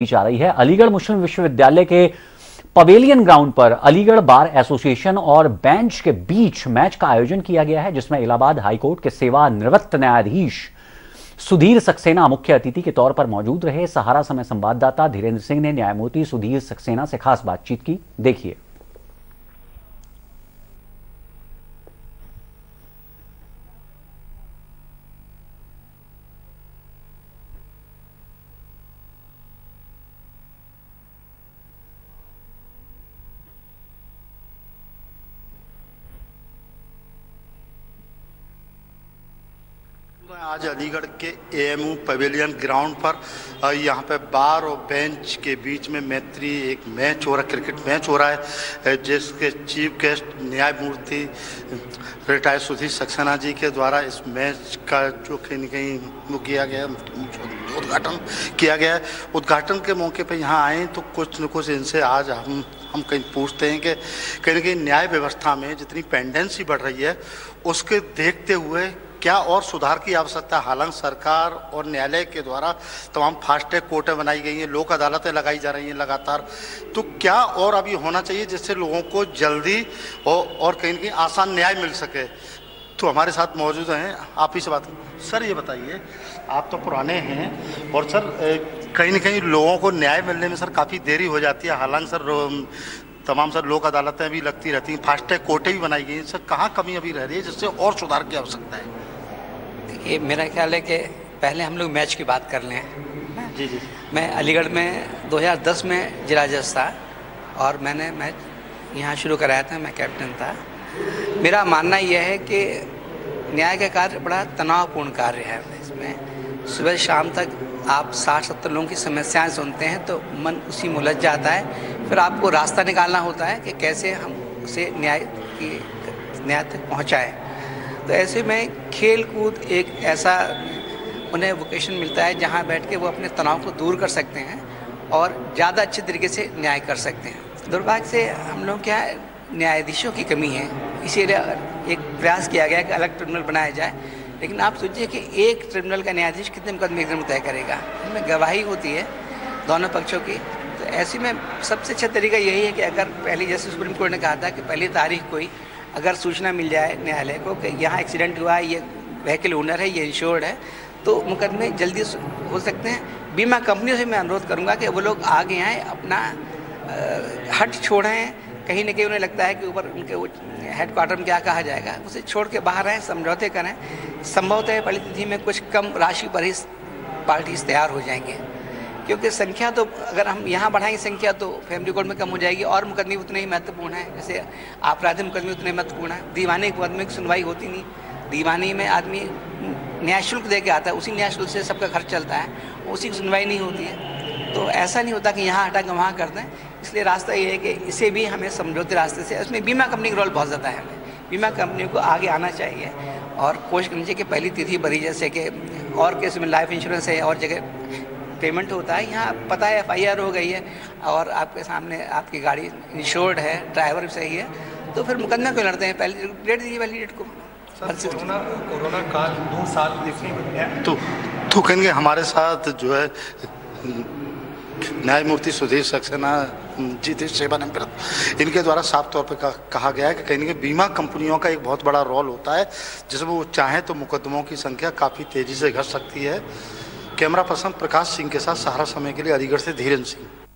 जा रही है। अलीगढ़ मुस्लिम विश्वविद्यालय के पवेलियन ग्राउंड पर अलीगढ़ बार एसोसिएशन और बेंच के बीच मैच का आयोजन किया गया है, जिसमें इलाहाबाद हाईकोर्ट के सेवानिवृत्त न्यायाधीश सुधीर सक्सेना मुख्य अतिथि के तौर पर मौजूद रहे। सहारा समय संवाददाता धीरेन्द्र सिंह ने न्यायमूर्ति सुधीर सक्सेना से खास बातचीत की। देखिए। आज अलीगढ़ के एएमयू पवेलियन ग्राउंड पर यहाँ पे बार और बेंच के बीच में मैत्री, एक मैच हो रहा क्रिकेट मैच हो रहा है जिसके चीफ गेस्ट न्यायमूर्ति रिटायर्ड सुधीर सक्सेना जी के द्वारा इस मैच का जो कहीं न कहीं किया गया, उद्घाटन किया गया है। उद्घाटन के मौके पे यहाँ आए तो कुछ न कुछ इनसे आज हम हम कहीं पूछते हैं कि कहीं ना कहीं न्याय व्यवस्था में जितनी पेंडेंसी बढ़ रही है, उसके देखते हुए क्या और सुधार की आवश्यकता हालाँकि सरकार और न्यायालय के द्वारा तमाम फास्ट कोर्टें बनाई गई हैं लोक अदालतें लगाई जा रही हैं लगातार। तो क्या और अभी होना चाहिए जिससे लोगों को जल्दी और, कहीं ना कहीं आसान न्याय मिल सके? तो हमारे साथ मौजूद हैं। आप ही से बात सर ये बताइए आप तो पुराने हैं और सर कहीं ना कहीं लोगों को न्याय मिलने में सर काफ़ी देरी हो जाती है। हालाँकि सर तमाम सर लोक अदालतें भी लगती रहती हैं फास्ट कोर्टें भी बनाई गई हैं। सर कहाँ कमी अभी रह रही है जिससे और सुधार की आवश्यकता है? देखिए मेरा ख्याल है कि पहले हम लोग मैच की बात कर लें। जी जी। मैं अलीगढ़ में 2010 में जिला जज था और मैंने मैच यहाँ शुरू कराया था मैं कैप्टन था। मेरा मानना यह है कि न्याय का कार्य बड़ा तनावपूर्ण कार्य है। इसमें सुबह शाम तक आप साठ सत्तर लोगों की समस्याएँ सुनते हैं तो मन उसी में उलझ जाता है। फिर आपको रास्ता निकालना होता है कि कैसे हम उसे न्याय की न्याय तक पहुँचाएँ। तो ऐसे में खेल कूद एक ऐसा उन्हें वोकेशन मिलता है जहाँ बैठ के वो अपने तनाव को दूर कर सकते हैं और ज़्यादा अच्छे तरीके से न्याय कर सकते हैं। दुर्भाग्य से हम लोग क्या न्यायाधीशों की कमी है। इसीलिए एक प्रयास किया गया कि अलग ट्रिब्यूनल बनाया जाए। लेकिन आप सोचिए कि एक ट्रिब्यूनल का न्यायाधीश कितने मुकदमे एकदम तय करेगा। उनमें गवाही होती है दोनों पक्षों की। तो ऐसे में सबसे अच्छा तरीका यही है कि अगर पहली जैसे सुप्रीम कोर्ट ने कहा था कि पहली तारीख कोई अगर सूचना मिल जाए न्यायालय को कि यहाँ एक्सीडेंट हुआ है, ये व्हीकल ओनर है, ये इंश्योर्ड है तो मुकदमे जल्दी हो सकते हैं। बीमा कंपनियों से मैं अनुरोध करूँगा कि वो लोग आगे आएँ, अपना हट छोड़ें। कहीं ना कहीं उन्हें लगता है कि ऊपर उनके हेड क्वार्टर में क्या कहा जाएगा। उसे छोड़ के बाहर आएँ, समझौते करें। संभवतः परिस्थिति में कुछ कम राशि पर ही पार्टीज़ तैयार हो जाएँगे। क्योंकि संख्या तो अगर हम यहाँ बढ़ाएँगे संख्या तो फैमिली कोर्ट में कम हो जाएगी और मुकदमे उतने ही महत्वपूर्ण है। जैसे आपराधिक मुकदमे उतने महत्वपूर्ण है। दीवानी मुकदमे की सुनवाई होती नहीं। दीवानी में आदमी न्याय शुल्क दे के आता है। उसी न्याय शुल्क से सबका खर्च चलता है। उसी की सुनवाई नहीं होती है। तो ऐसा नहीं होता कि यहाँ हटा के वहाँ कर दें। इसलिए रास्ता ये है कि इसे भी हमें समझौते रास्ते से, उसमें बीमा कंपनी का रोल बहुत ज़्यादा है। बीमा कंपनी को आगे आना चाहिए। और कोशिश करनी चाहिए कि पहली तिथि बड़ी जैसे कि और केस में लाइफ इंश्योरेंस है, और जगह पेमेंट होता है। यहाँ पता है एफआईआर हो गई है और आपके सामने आपकी गाड़ी इंश्योर्ड है ड्राइवर भी सही है। तो फिर मुकदमा क्यों लड़ते हैं? पहले डेट दीजिए पहली डेट को। कोरोना कोरोना काल दो साल तो तो कहेंगे हमारे साथ जो है न्यायमूर्ति सुधीर सक्सेना जी थे सेवानिवृत्त इनके द्वारा साफ़ तौर पर कहा गया है कि कहीं कि बीमा कंपनियों का एक बहुत बड़ा रोल होता है। जिसमें वो चाहें तो मुकदमों की संख्या काफ़ी तेज़ी से घट सकती है। कैमरा पर्सन प्रकाश सिंह के साथ सहारा समय के लिए अलीगढ़ से धीरेन्द्र सिंह।